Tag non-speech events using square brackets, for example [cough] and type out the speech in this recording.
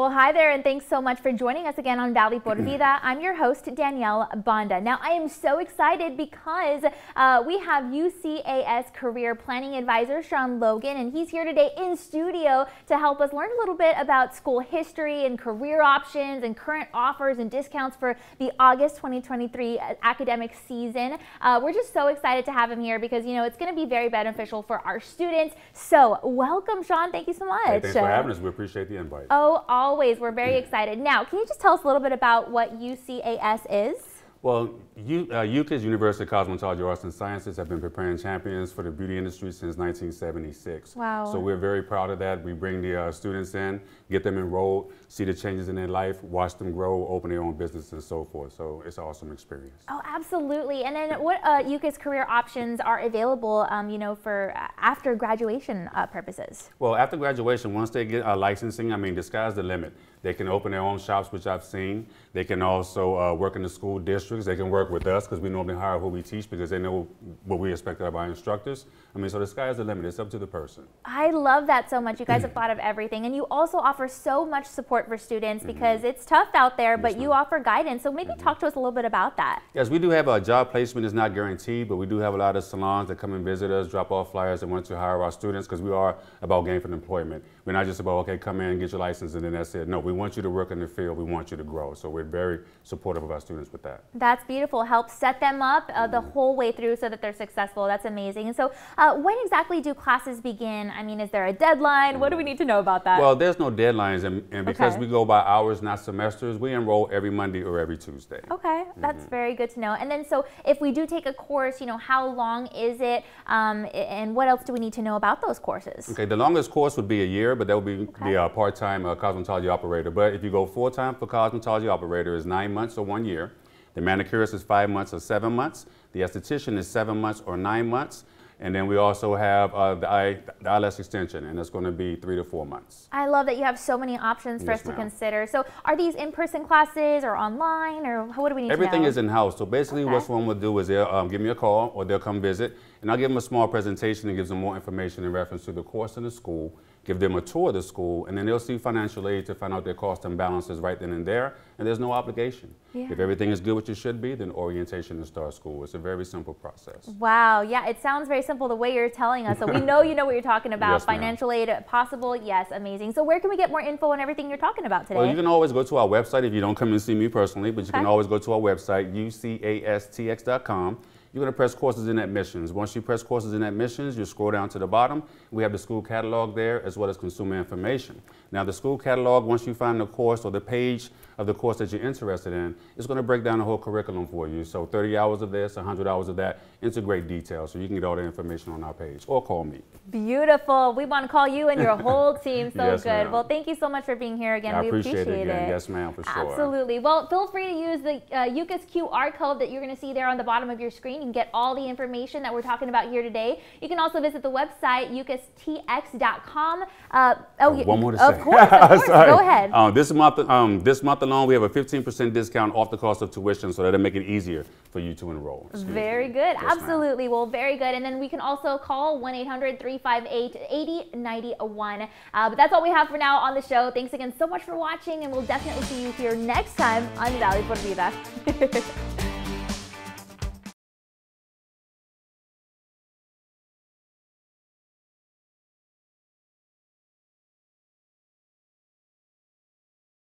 Well, hi there, and thanks so much for joining us again on Valley Por Vida. [clears throat] I'm your host, Danielle Banda. Now, I am so excited because uh, we have UCAS Career Planning Advisor Sean Logan, and he's here today in studio to help us learn a little bit about school history and career options and current offers and discounts for the August 2023 academic season. Uh, we're just so excited to have him here because, you know, it's going to be very beneficial for our students. So, welcome, Sean. Thank you so much. Hey, thanks for having us. We appreciate the invite. Oh, always always. We're very excited. Now, can you just tell us a little bit about what UCAS is? Well, U, uh, UCAS, University of Cosmetology, Arts and Sciences, have been preparing champions for the beauty industry since 1976. Wow. So we're very proud of that. We bring the uh, students in, get them enrolled, see the changes in their life, watch them grow, open their own business, and so forth. So it's an awesome experience. Oh, absolutely. And then what uh, UCAS career options are available, um, you know, for uh, after graduation uh, purposes? Well, after graduation, once they get uh, licensing, I mean, the sky's the limit. They can open their own shops, which I've seen. They can also uh, work in the school districts. They can work with us because we normally hire who we teach because they know what we expect of our instructors. I mean, so the sky is the limit. It's up to the person. I love that so much. You guys have [clears throat] thought of everything. And you also offer so much support for students mm-hmm. because mm -hmm. it's tough out there, but yes, you offer guidance. So maybe mm -hmm. talk to us a little bit about that. Yes, we do have a job placement is not guaranteed, but we do have a lot of salons that come and visit us, drop off flyers and want to hire our students because we are about gainful employment. We're not just about, okay, come in, get your license, and then that's it. No, we want you to work in the field. We want you to grow. So we're very supportive of our students with that. That's beautiful. Help set them up uh, the mm-hmm. whole way through so that they're successful. That's amazing. And so uh, when exactly do classes begin? I mean, is there a deadline? What do we need to know about that? Well, there's no deadlines. And, and because okay. we go by hours, not semesters, we enroll every Monday or every Tuesday. Okay, that's mm -hmm. very good to know. And then so if we do take a course, you know, how long is it? Um, and what else do we need to know about those courses? Okay, the longest course would be a year, but that would be okay. the uh, part-time uh, cosmetology operator. But if you go full-time for cosmetology operator is nine months or one year. The manicurist is five months or seven months. The esthetician is seven months or nine months. And then we also have uh, the, eye, the eyelash extension, and it's going to be three to four months. I love that you have so many options for yes, us to consider. So, are these in-person classes or online, or what do we need to do? Everything is in-house. So basically, okay. what someone will do is they'll um, give me a call, or they'll come visit, and I'll give them a small presentation that gives them more information in reference to the course in the school, give them a tour of the school, and then they'll see financial aid to find out their cost and balances right then and there, and there's no obligation. Yeah. If everything is good which it should be, then orientation and start school. It's a very simple process. Wow, yeah, it sounds very simple the way you're telling us. So we know you know what you're talking about. Yes, financial aid possible, yes, amazing. So where can we get more info on everything you're talking about today? Well, you can always go to our website if you don't come and see me personally, but you okay. can always go to our website, ucastx.com. You're going to press courses in admissions. Once you press courses in admissions, you scroll down to the bottom. We have the school catalog there as well as consumer information. Now the school catalog, once you find the course or the page of the course that you're interested in, it's going to break down the whole curriculum for you. So 30 hours of this, 100 hours of that, into great detail. So you can get all the information on our page or call me. Beautiful. We want to call you and your whole team. [laughs] So yes, good. Well, thank you so much for being here again. I we appreciate, appreciate it. Again. Yes, ma'am, for sure. Absolutely. Well, feel free to use the uh, UCAS QR code that you're going to see there on the bottom of your screen. You can get all the information that we're talking about here today. You can also visit the website, ucastx.com. Uh, oh, uh, one more to of say. Course, of [laughs] course. Go ahead. Um, this month, um, this month alone, we have a 15% discount off the cost of tuition, so that'll make it easier for you to enroll. Excuse very me. good. Yes, Absolutely. Well, very good. And then we can also call 1-800-358-8091. Uh, but that's all we have for now on the show. Thanks again so much for watching, and we'll definitely see you here next time on Valley Por Vida. [laughs]